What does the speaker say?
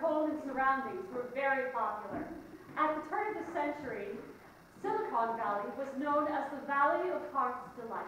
home and surroundings were very popular. At the turn of the century, Silicon Valley was known as the Valley of Heart's Delight.